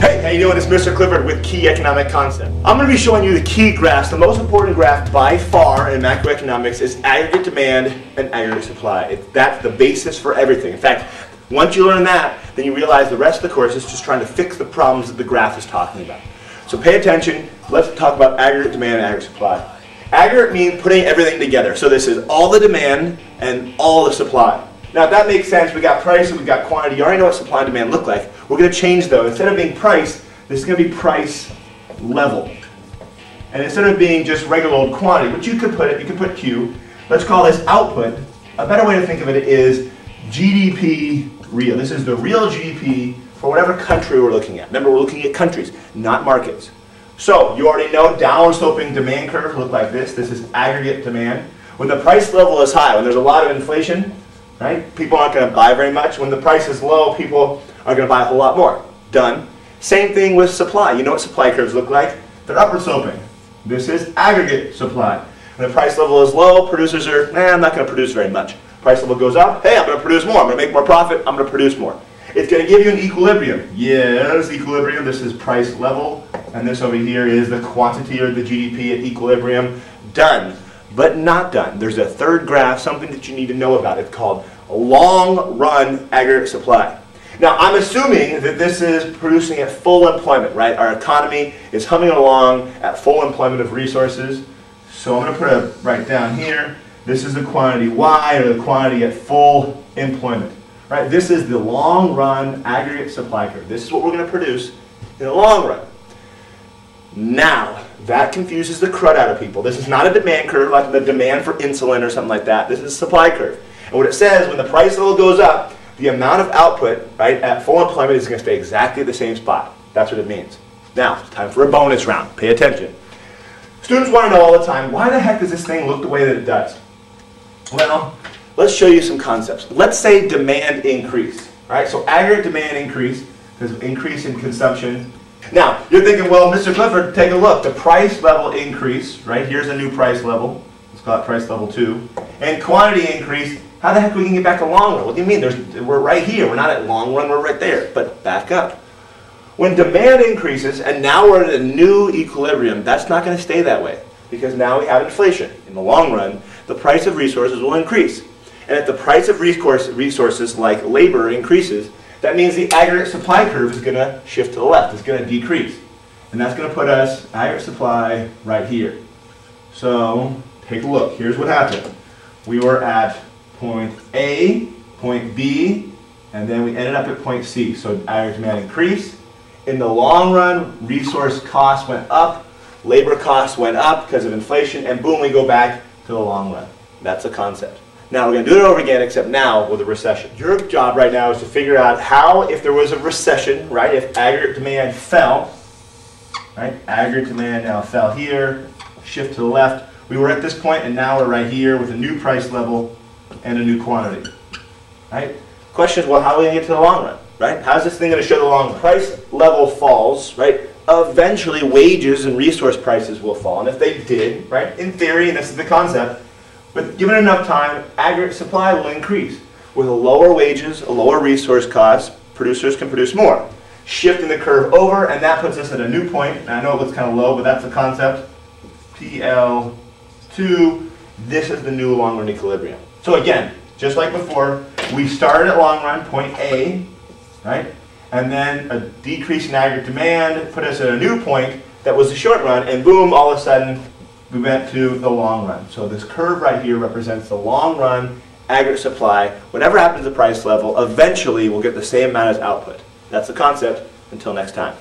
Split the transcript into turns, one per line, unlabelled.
Hey, how you doing? It's Mr. Clifford with Key Economic Concept. I'm going to be showing you the key graphs. The most important graph by far in macroeconomics is aggregate demand and aggregate supply. It, that's the basis for everything. In fact, once you learn that, then you realize the rest of the course is just trying to fix the problems that the graph is talking about. So pay attention. Let's talk about aggregate demand and aggregate supply. Aggregate means putting everything together. So this is all the demand and all the supply. Now if that makes sense, we got price and we got quantity. You already know what supply and demand look like. We're going to change though. Instead of being price, this is going to be price level. And instead of being just regular old quantity, which you could put it, you could put Q, let's call this output. A better way to think of it is GDP real. This is the real GDP for whatever country we're looking at. Remember, we're looking at countries, not markets. So you already know down sloping demand curves look like this. This is aggregate demand. When the price level is high, when there's a lot of inflation, right, people aren't going to buy very much. When the price is low, people are going to buy a whole lot more. Done. Same thing with supply. You know what supply curves look like? They're upward sloping. This is aggregate supply. When the price level is low, producers are, eh, I'm not going to produce very much. Price level goes up, hey, I'm going to produce more. I'm going to make more profit. I'm going to produce more. It's going to give you an equilibrium. Yes, equilibrium. This is price level. And this over here is the quantity or the GDP at equilibrium. Done. But not done. There's a third graph, something that you need to know about. It's called long run aggregate supply. Now, I'm assuming that this is producing at full employment, right? Our economy is humming along at full employment of resources. So I'm going to put it right down here. This is the quantity Y, or the quantity at full employment. Right? This is the long run aggregate supply curve. This is what we're going to produce in the long run. Now, that confuses the crud out of people. This is not a demand curve like the demand for insulin or something like that. This is a supply curve. And what it says, when the price level goes up, the amount of output right, at full employment is going to stay exactly the same spot. That's what it means. Now, time for a bonus round. Pay attention. Students want to know all the time, why the heck does this thing look the way that it does? Well, let's show you some concepts. Let's say demand increase, right? So aggregate demand increase, there's increase in consumption. Now, you're thinking, well, Mr. Clifford, take a look. The price level increase, right? Here's a new price level. Let's call it price level two. And quantity increase. How the heck are we can get back to long run? What do you mean? There's, we're right here. We're not at long run. We're right there. But back up. When demand increases, and now we're at a new equilibrium, that's not going to stay that way. Because now we have inflation. In the long run, the price of resources will increase. And if the price of resource, resources like labor increases, that means the aggregate supply curve is going to shift to the left. It's going to decrease. And that's going to put us at aggregate supply right here. So take a look. Here's what happened. We were at point A, point B, and then we ended up at point C. So aggregate demand increased. In the long run, resource costs went up, labor costs went up because of inflation, and boom, we go back to the long run. That's a concept. Now we're going to do it over again, except now with a recession. Your job right now is to figure out how, if there was a recession, right, if aggregate demand fell, right, aggregate demand now fell here, shift to the left. We were at this point, and now we're right here with a new price level and a new quantity, right? Question is, well, how are we going to get to the long run, right? How's this thing going to show the long run? Price level falls, right? Eventually, wages and resource prices will fall, and if they did, right, in theory, and this is the concept, but given enough time, aggregate supply will increase. With lower wages, a lower resource cost, producers can produce more. Shifting the curve over, and that puts us at a new point. And I know it looks kind of low, but that's the concept. PL2, this is the new long run equilibrium. So again, just like before, we started at long run, point A, right? And then a decrease in aggregate demand put us at a new point that was the short run, and boom, all of a sudden, we went to the long run. So this curve right here represents the long run aggregate supply. Whatever happens to the price level, eventually we'll get the same amount as output. That's the concept. Until next time.